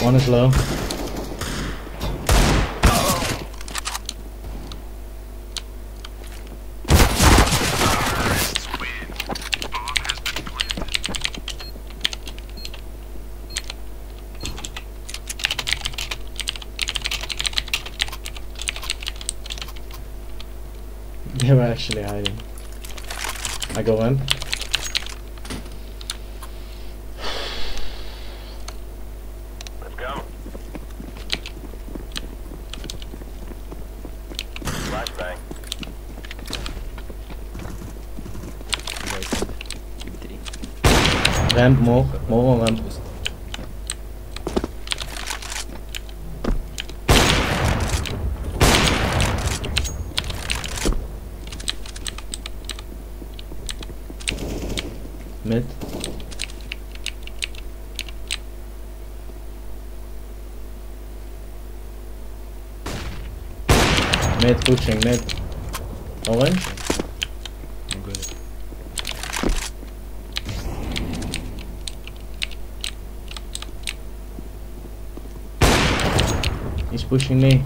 One is low. They were actually hiding. I go in. Ramp more. More ramp. Mid. Mid pushing mid. Orange. He's pushing me.